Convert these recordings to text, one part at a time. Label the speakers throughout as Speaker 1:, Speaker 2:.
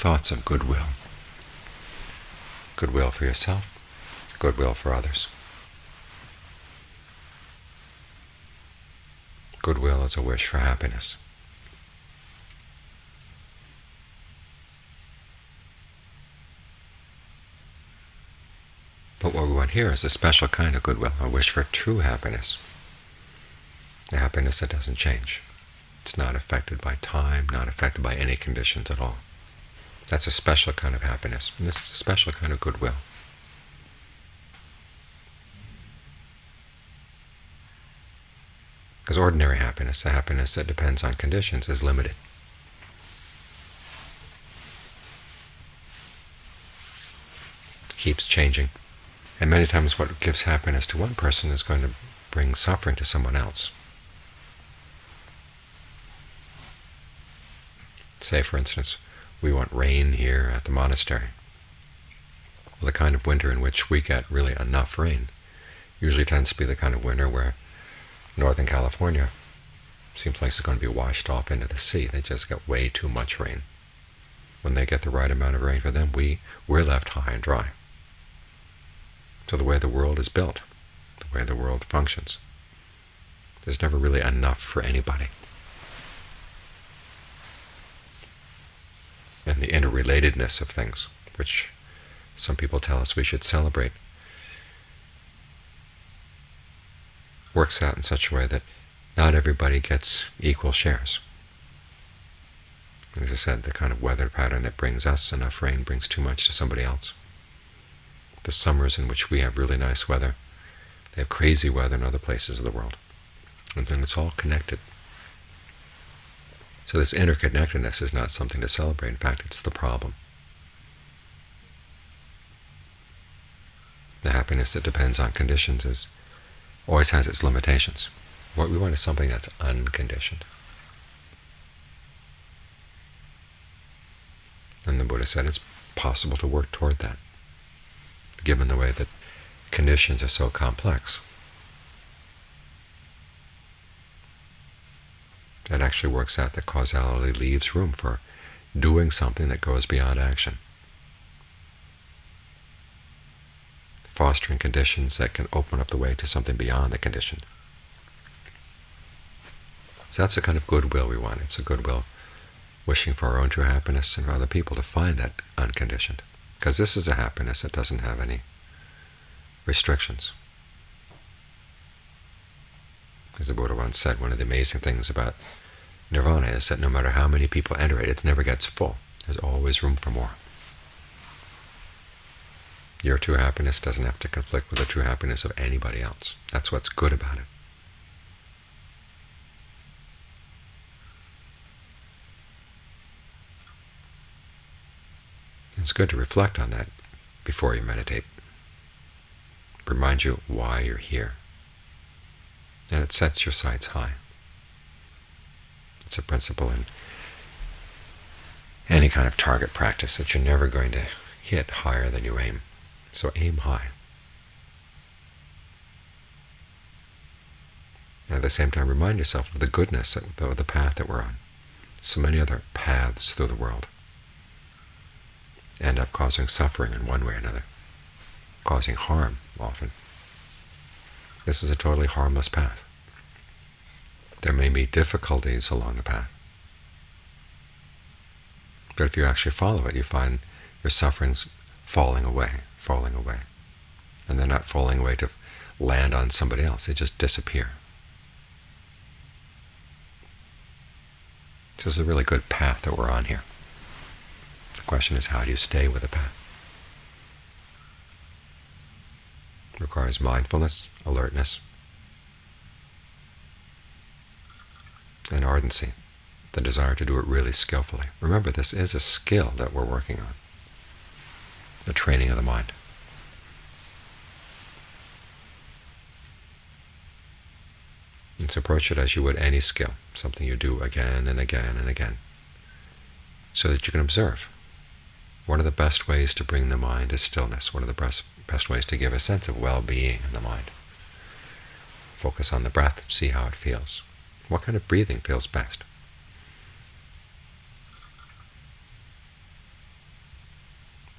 Speaker 1: thoughts of goodwill. Goodwill for yourself, goodwill for others. Goodwill is a wish for happiness. But what we want here is a special kind of goodwill, a wish for true happiness, a happiness that doesn't change. It's not affected by time, not affected by any conditions at all. That's a special kind of happiness, and this is a special kind of goodwill. Because ordinary happiness, the happiness that depends on conditions, is limited. It keeps changing. And many times what gives happiness to one person is going to bring suffering to someone else. Say, for instance, we want rain here at the monastery. Well, the kind of winter in which we get really enough rain usually tends to be the kind of winter where Northern California seems like it's going to be washed off into the sea. They just get way too much rain. When they get the right amount of rain for them, we, we're left high and dry So the way the world is built, the way the world functions. There's never really enough for anybody. And the interrelatedness of things, which some people tell us we should celebrate, works out in such a way that not everybody gets equal shares. As I said, the kind of weather pattern that brings us enough rain brings too much to somebody else the summers in which we have really nice weather. They have crazy weather in other places of the world. And then it's all connected. So this interconnectedness is not something to celebrate. In fact, it's the problem. The happiness that depends on conditions is always has its limitations. What we want is something that's unconditioned. And the Buddha said it's possible to work toward that given the way that conditions are so complex. It actually works out that causality leaves room for doing something that goes beyond action, fostering conditions that can open up the way to something beyond the condition. So that's the kind of goodwill we want. It's a goodwill wishing for our own true happiness and for other people to find that unconditioned. Because this is a happiness that doesn't have any restrictions. As the Buddha once said, one of the amazing things about nirvana is that no matter how many people enter it, it never gets full. There's always room for more. Your true happiness doesn't have to conflict with the true happiness of anybody else. That's what's good about it. It's good to reflect on that before you meditate. Remind you why you're here. And it sets your sights high. It's a principle in any kind of target practice that you're never going to hit higher than you aim. So aim high. And at the same time, remind yourself of the goodness of the path that we're on. So many other paths through the world end up causing suffering in one way or another, causing harm often. This is a totally harmless path. There may be difficulties along the path. But if you actually follow it, you find your sufferings falling away, falling away. And they're not falling away to land on somebody else. They just disappear. So this is a really good path that we're on here. The question is, how do you stay with the path? It requires mindfulness, alertness, and ardency, the desire to do it really skillfully. Remember, this is a skill that we're working on, the training of the mind. And so approach it as you would any skill, something you do again and again and again, so that you can observe one of the best ways to bring the mind is stillness. One of the best, best ways to give a sense of well-being in the mind. Focus on the breath, see how it feels. What kind of breathing feels best?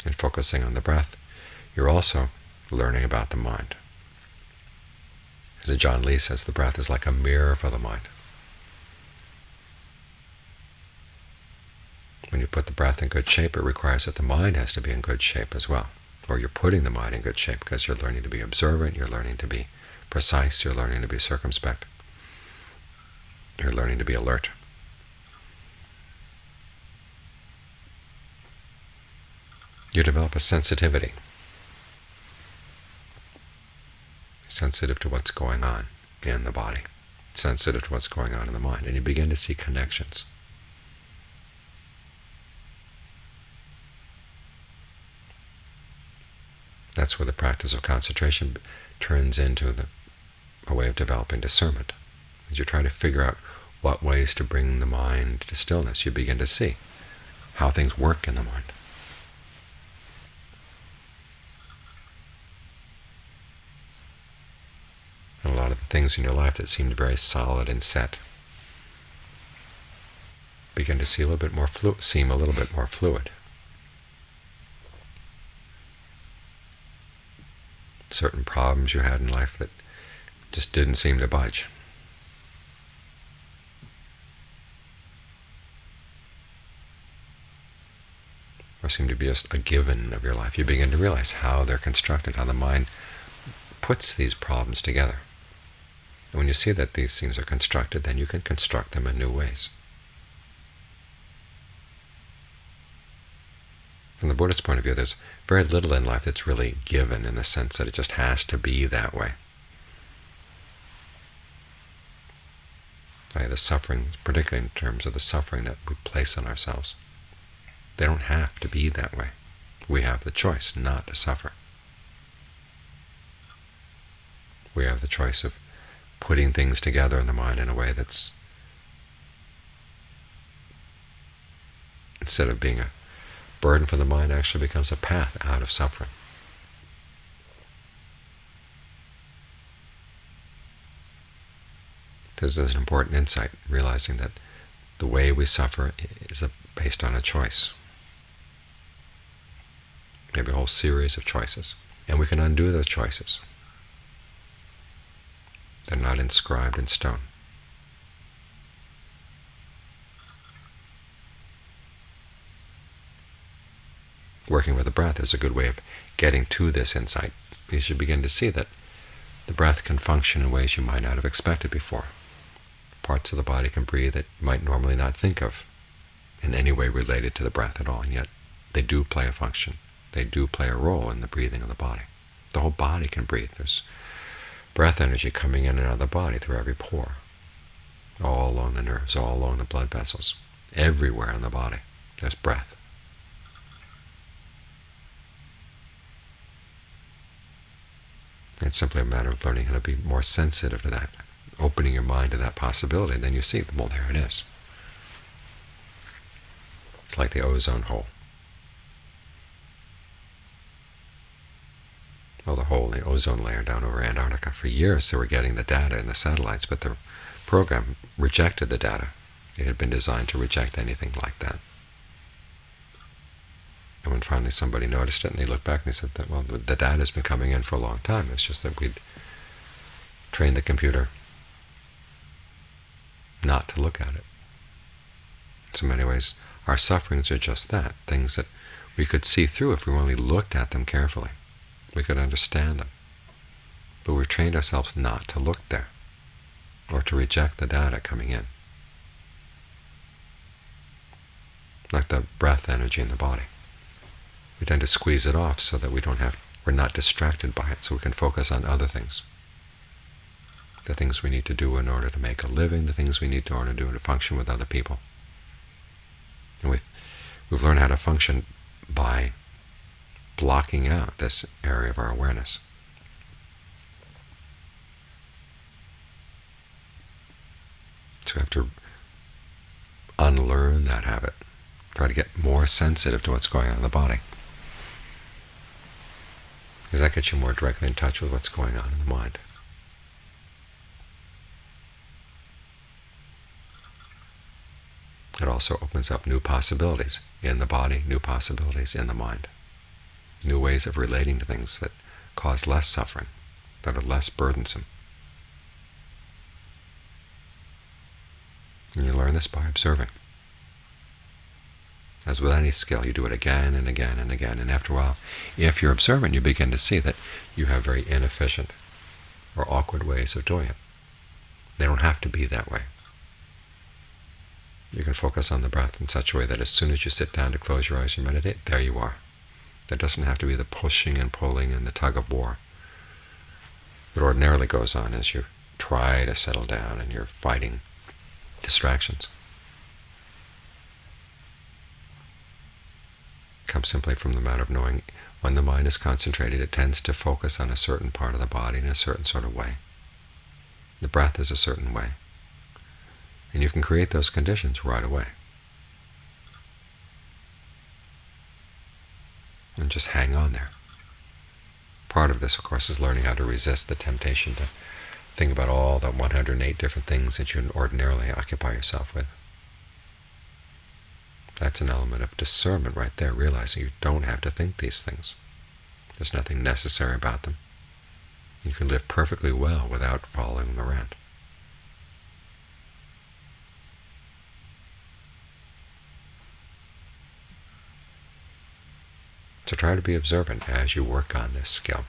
Speaker 1: and focusing on the breath, you're also learning about the mind. As Ajaan Lee says, the breath is like a mirror for the mind. When you put the breath in good shape, it requires that the mind has to be in good shape as well. Or you're putting the mind in good shape because you're learning to be observant, you're learning to be precise, you're learning to be circumspect, you're learning to be alert. You develop a sensitivity sensitive to what's going on in the body, sensitive to what's going on in the mind, and you begin to see connections. That's where the practice of concentration turns into the, a way of developing discernment. As you try to figure out what ways to bring the mind to stillness, you begin to see how things work in the mind. And a lot of the things in your life that seemed very solid and set begin to see a little bit more seem a little bit more fluid. Certain problems you had in life that just didn't seem to budge. Or seem to be just a given of your life. You begin to realize how they're constructed, how the mind puts these problems together. And when you see that these things are constructed, then you can construct them in new ways. From the Buddhist point of view, there's very little in life that's really given in the sense that it just has to be that way. Right, the suffering, particularly in terms of the suffering that we place on ourselves, they don't have to be that way. We have the choice not to suffer. We have the choice of putting things together in the mind in a way that's instead of being a burden for the mind, actually becomes a path out of suffering. This is an important insight, realizing that the way we suffer is based on a choice, maybe a whole series of choices, and we can undo those choices. They're not inscribed in stone. Working with the breath is a good way of getting to this insight, You should begin to see that the breath can function in ways you might not have expected before. Parts of the body can breathe that you might normally not think of in any way related to the breath at all, and yet they do play a function. They do play a role in the breathing of the body. The whole body can breathe. There's breath energy coming in and out of the body through every pore, all along the nerves, all along the blood vessels, everywhere in the body. There's breath. It's simply a matter of learning how to be more sensitive to that, opening your mind to that possibility, and then you see, well, there it is. It's like the ozone hole. well, the hole the ozone layer down over Antarctica. For years they were getting the data in the satellites, but the program rejected the data. It had been designed to reject anything like that. And when finally somebody noticed it and they looked back and they said that, well, the data has been coming in for a long time. It's just that we'd trained the computer not to look at it. So in many ways, our sufferings are just that, things that we could see through if we only looked at them carefully we could understand them. But we've trained ourselves not to look there or to reject the data coming in. Like the breath energy in the body. We tend to squeeze it off so that we don't have we're not distracted by it, so we can focus on other things. The things we need to do in order to make a living, the things we need to order to do to function with other people. And we've, we've learned how to function by blocking out this area of our awareness. So we have to unlearn that habit, try to get more sensitive to what's going on in the body. Because that gets you more directly in touch with what's going on in the mind. It also opens up new possibilities in the body, new possibilities in the mind. new ways of relating to things that cause less suffering, that are less burdensome. And you learn this by observing. As with any skill, you do it again and again and again, and after a while, if you're observant, you begin to see that you have very inefficient or awkward ways of doing it. They don't have to be that way. You can focus on the breath in such a way that as soon as you sit down to close your eyes and meditate, there you are. There doesn't have to be the pushing and pulling and the tug of war that ordinarily goes on as you try to settle down and you're fighting distractions. Comes simply from the matter of knowing when the mind is concentrated, it tends to focus on a certain part of the body in a certain sort of way. The breath is a certain way. And you can create those conditions right away. And just hang on there. Part of this, of course, is learning how to resist the temptation to think about all the 108 different things that you ordinarily occupy yourself with. That's an element of discernment right there, realizing you don't have to think these things. There's nothing necessary about them. You can live perfectly well without following them around. So try to be observant as you work on this skill.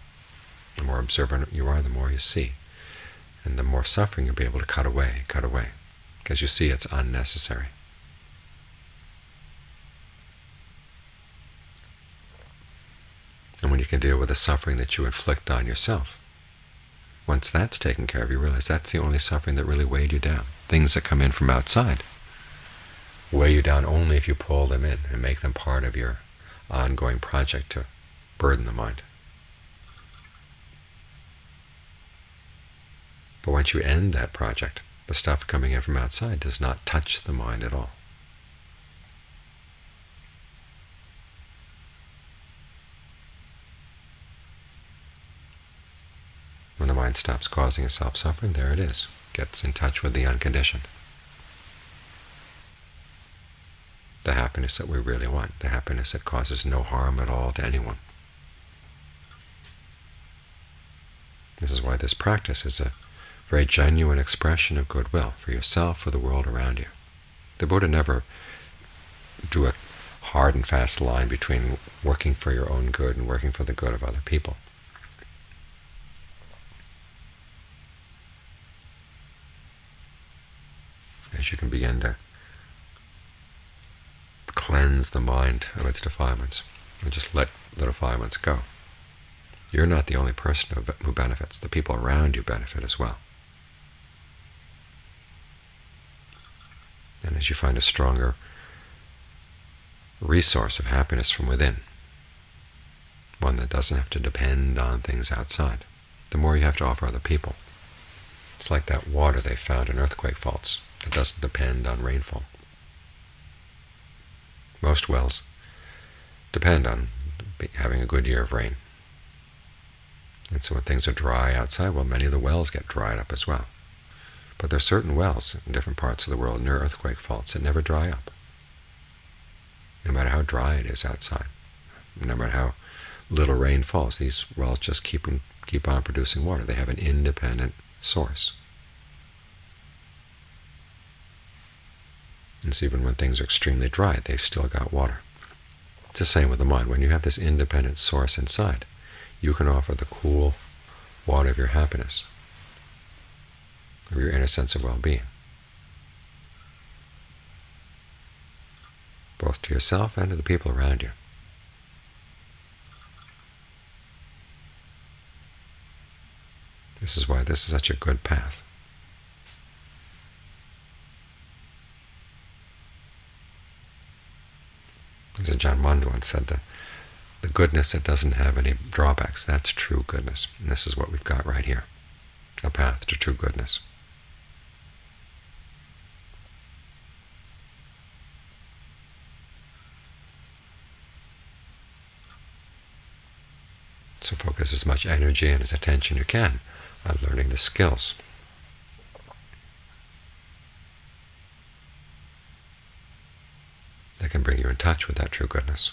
Speaker 1: The more observant you are, the more you see. And the more suffering you'll be able to cut away, cut away, because you see it's unnecessary. And when you can deal with the suffering that you inflict on yourself. Once that's taken care of, you realize that's the only suffering that really weighed you down. Things that come in from outside weigh you down only if you pull them in and make them part of your ongoing project to burden the mind. But once you end that project, the stuff coming in from outside does not touch the mind at all. Mind stops causing itself suffering, there it is. Gets in touch with the unconditioned. The happiness that we really want, the happiness that causes no harm at all to anyone. This is why this practice is a very genuine expression of goodwill for yourself, for the world around you. The Buddha never drew a hard and fast line between working for your own good and working for the good of other people. You can begin to cleanse the mind of its defilements and just let the defilements go. You're not the only person who benefits. The people around you benefit as well. And as you find a stronger resource of happiness from within, one that doesn't have to depend on things outside, the more you have to offer other people. It's like that water they found in earthquake faults. It doesn't depend on rainfall. Most wells depend on having a good year of rain. And so when things are dry outside, well, many of the wells get dried up as well. But there are certain wells in different parts of the world near earthquake faults that never dry up, no matter how dry it is outside, no matter how little rain falls. These wells just keep, keep on producing water. They have an independent source. So even when things are extremely dry, they've still got water. It's the same with the mind. When you have this independent source inside, you can offer the cool water of your happiness, of your inner sense of well-being, both to yourself and to the people around you. This is why this is such a good path. As Ajaan Mun once said, the, the goodness that doesn't have any drawbacks, that's true goodness. And this is what we've got right here, a path to true goodness. So focus as much energy and as attention you can on learning the skills that can bring you in touch with that true goodness.